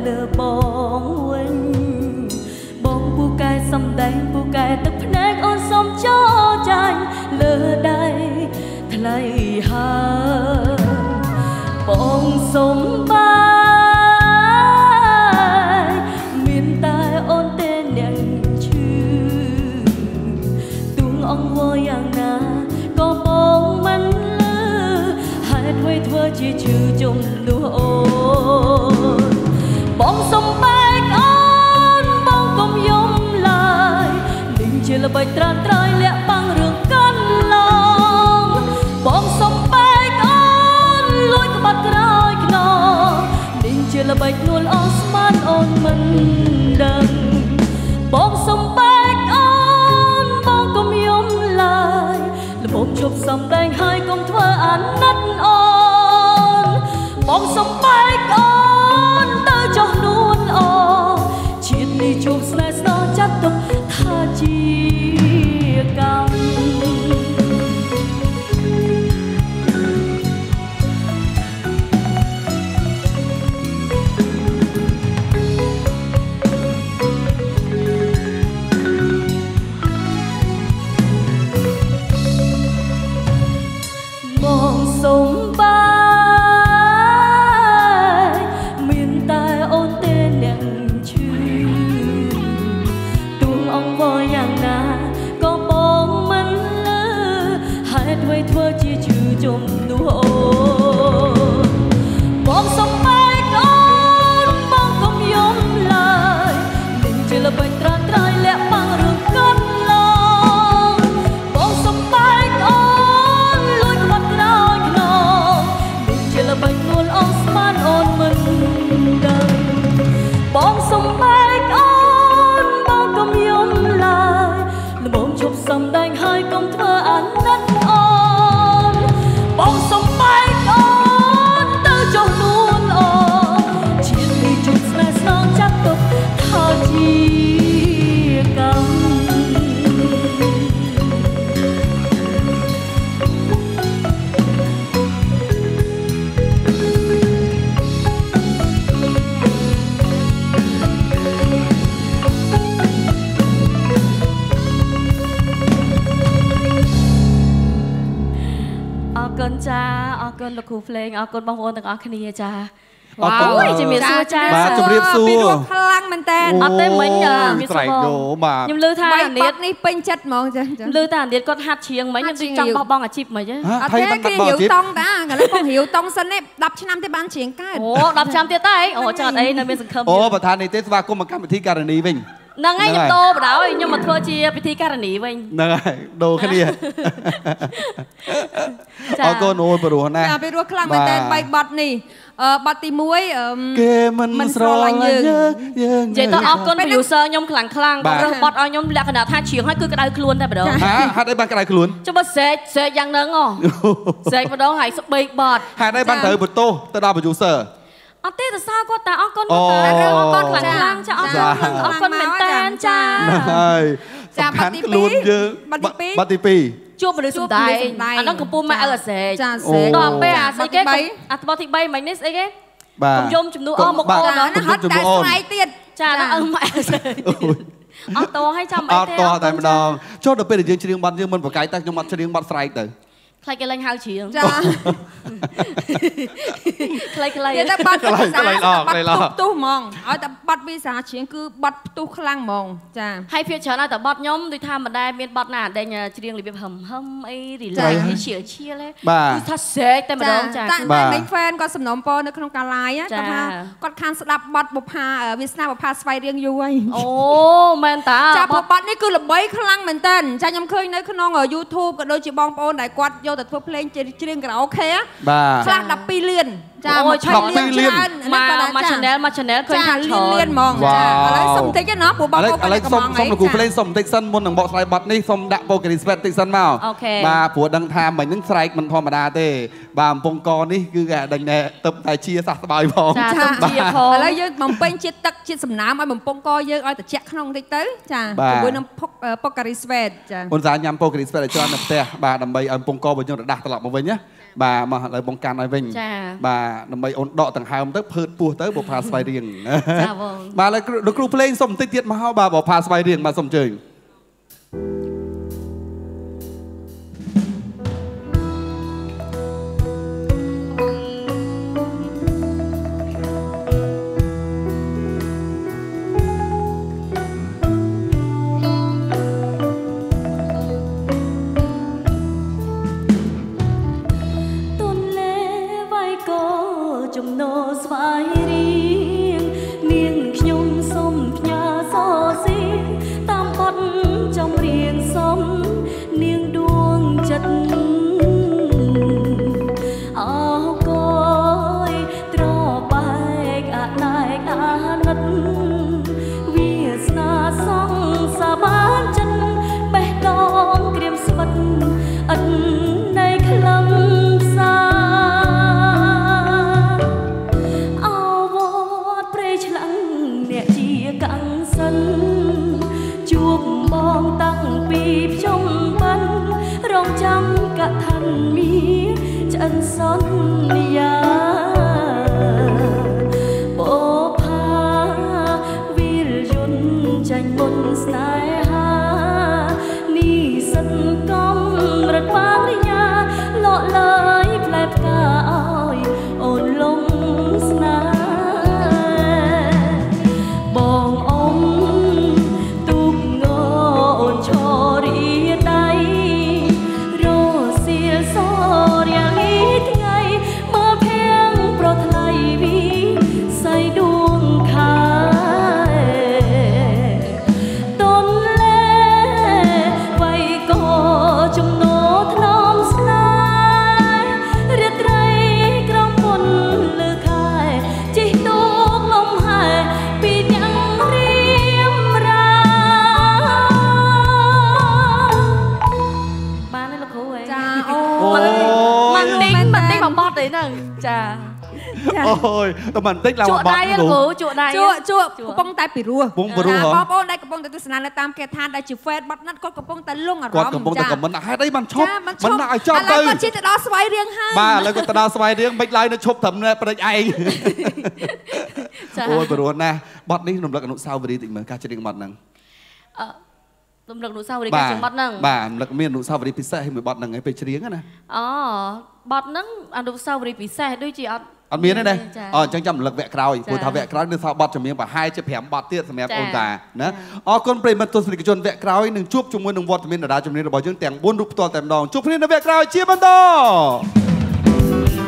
ធ្លាក់លើបងវិញបងពូកែសំដែងពូកែទឹកភ្នែកអូនសុំចោចាញ់លើដៃថ្លៃហើយបងសុំបាយមានតែអូនទេអ្នកឈឺទួងអង្វរយ៉ាងណាក៏បងមិនលឺហេតុអ្វីធ្វើជាឈឺជំនួសអូន បងសុំបែកអូនបងកុំយំឡើយនឹងជាល្បិចត្រានត្រយលាក់ ចាអរគុណលោកគ្រូភ្លេងអរគុណបងប្អូនទាំងអស់គ្នាចាអរគុណអូយជំរាបសួរចាបាទជំរាបសួរពីរោះខ្លាំងមែនតើអត់ទេមិញអឺមានស្រែកសួរយោបាទខ្ញុំឮថាបីអាបនៀតត់នេះពេញចិត្តហ្មងចាចាឮថាអានៀតគាត់ហាត់ច្រៀងមិញខ្ញុំហាត់ច្រៀងចង់បោះបង់អាជីពមិញហ៎ហ่าអត់ថៃទេបានបាគេត់បោរាវជីពតង់តាឥឡូវបងរាវតង់សិននេះ10ឆ្នាំទេបានច្រៀងកើតអូ10ឆ្នាំទៀតតើអីអូចើអត់អីនៅមានសង្ឃឹមអូទៀតប្រធាននេះទេស្វាគមន៍មកកម្មវិធីករណីវិញ ហ្នឹងហើយហ្នឹងខ្ញុំហើយដូរបដ ாய் ខ្ញុំមកធ្វើជាពិធីការនីវិញហ្នឹងហើយដូរគ្នាចាអរគុណអូនព្រោះណាស់ចាពីរោះខ្លាំងមែនតើបាទបីបត់នេះអឺបត់ទី1អឺមគេមិនមិនស្រស្រឡាឡាញ់ញ់យើងយើងយើងនិយាយទៅអរគុណ producer ខ្ញុំខ្លាំងខ្លាំងបាទគាត់រើសបត់ឲ្យខ្ញុំលក្ខណៈថាច្រៀងឲ្យគឺក្តៅខ្លួនតែម្ដងហាហាត់អីបានក្តៅខ្លួនចុះបើស្រែកស្រែកយ៉ាងហ្នឹងហ៎ស្រែកម្ដងហើយស្បែកបត់ហាត់អីបានត្រូវបន្ទោសទៅដល់ producer អត់ទេទៅសើគាត់តែអរគុណអូគាត់តែអរគុណខ្លាំងខ្លាំងចាអរគុណចាអរគុណមែនតើចាហ្នឹងហើយចាសំខាន់បាត់ទីខ្លួនពីរយើងបាត់ទីពីរបាត់ទីពីរជួបមនុស្សសំដែងអាហ្នឹងកំពុងមកអើអាស្រែកចាអូស្រែកដល់ពេលអាស្អីគេបត់ទីអាត្បទី3មិញនេះស្អីគេបាទកុំយំជំនួសអស់មកបាអូទនចាណាណាហត់តែស្រែកទៀតចាណាអើមកអើស្រែកអូយអត់តឲ្យចាំអអីត់ទេតោះតែម្ដងចុះដល់ពេលដែលយើងច្រៀងបទយើងមិនប្រកែកតែខ្ញុំអត់ច្រៀងបទស្រែកទៅ ខ្លាចគេលេងហៅច្រៀងចាខ្លាចខ្លាចនិយាយទៅបាត់កន្លែងកន្លែងអស់កន្លែងអស់បាត់ផ្ទុះហ្មងឲ្យតែបាត់វិសាច្រៀងគឺបាត់ផ្ទុះខ្លាំងហ្មងចាហើយភាច្រើនឲ្យតែបត់ខ្ញុំដូចថាមិនដែលមានបត់ណាដេញច្រៀងរបៀបហឹមហឹមអីរីចាឡៃអីឈៀលឈៀលទេបាទគឺថាស្រែកតែម្ដងចាតែបាទតែមិញ fan គាត់សំណូមពរនៅក្នុងការ live ចាគាត់ថាគាត់ខានស្ដាប់បទបុប្ផាអឺវាសនាបុប្ផាស្វ័យរៀងយូរហើយអូមែនតាចាបព្រោះត់បទនេះគឺល្បីខ្លាំងមែនតើចាខ្ញុំឃើញនៅក្នុង YouTube ក៏ដូចជាបងប្អូនដែលគាត់យកទៅធ្វើភ្លេងច្រៀងខារ៉ាអូខេបាទខ្លះ12លាន ចាអូយ20 12លានច្រើនមកអាមក channel មក channel ឃើញចាថាលាច្រើនលានហ្មងវ៉ាចាវឥឡូវសុំបន្តិចណាព្រោះបងឥឡូវប្អូនឥឡូវសុំសុំលោកគ្រូភ្លេងចាសុំបន្តិចសិនមុននឹងបកស្រាយបទនេះសុំដាក់ Poker Respect បន្តិចសិនមកអូខេបាទព្រោះដឹងថាមិញហ្នឹងស្រែកមិនធម្មតាទេ បាទកំពង់កនេះគឺគេដេញតែទឹកតែជាសះស្បើយផងចាចាទុំជាផងឥឡូវយើងបំពេញជាតិទឹកជាតិសំណើមឲ្យបំពង់កយើងឲ្យត្រជាក់ក្នុងបន្តិចទៅចាបាទជាមួយនឹងផុកប៉ុកការីស្វេតចាអូនសាញញ៉ាំ Poker Respect ឲ្យច្រើននៅផ្ទះបាទដើម្បីឲ្យកំពង់ករបស់យើងរដាស់ត្រឡប់មកវិញណាចបាទមកឥឡូវបងកាន់ឲ្យវិញចាបាទដើម្បីអូនដកដង្ហើមទៅភើតពោះទៅបុផាស្វ័យរៀងចាបងបាទឥឡូវគ្រូលោកគ្រូភ្លេងសុំបន្តិចទៀតមកហៅបាទបុផាស្វ័យរៀងបាទសុំអញ្ជើញទុន ឆ្អិ យតែមិនតិចឡើងជបក់បដៃត់លោកគ្រូគ្រូជក់ដៃជក់ជក់កំពុងតែពិរោះកំពុងពិរោះហ៎បងប្អូនដែលកំពុងតែទស្សនានៅតាមគេឋានដែលជា Fed បាត់ណាត់គាត់កំពុងតែលងអារម្មណ៍គាត់កំពុងតែខមមិនហេតុអីបានឈប់ចាមិនដាក់ឲ្យចប់ឥឡូទៅវគាត់ជិះទៅដល់ស្វាយរៀងហើយបាទឥឡូវគាត់ទៅដល់ស្វាយរៀងបិចឡើយនៅឈប់ត្រឹមនៅប្រេចឯងចាអូយព្រោះណាស់បទនេះរំលឹកអនុស្សាវរីយ៍តិចមើលការច្រៀងបទហ្នឹងអឺរំលឹកនុស្សាវរីយ៍ការចំបត់ហ្នឹងបាទរំលឹកមានអនុស្សាវរីយ៍ពិសេសឲ្យមួយបទហ្នឹងឯងពេលច្រៀងណាអូបត់ហ្នឹងអនុស្សាវរីយ៍ពិសេសដូចជាអត់ អត់មានទេណាចាអអញ្ចឹងចាំរំលឹកវគ្គក្រោយចាព្រោះថាវគ្គក្រោយនៅសល់បទចម្រៀងប្រហែលជា5បទទៀតសម្រាប់ចាអូនតាណាចាអរគុណប្រិយមិត្តទស្សនិកជនវគ្គក្រោយនឹងជួបជាមួយនឹងវត្តមានតារាចម្រៀងរបស់យើងទាំង4រូបផ្ទាល់តែម្ដងជួបគ្នានៅវគ្គក្រោយជាបន្ត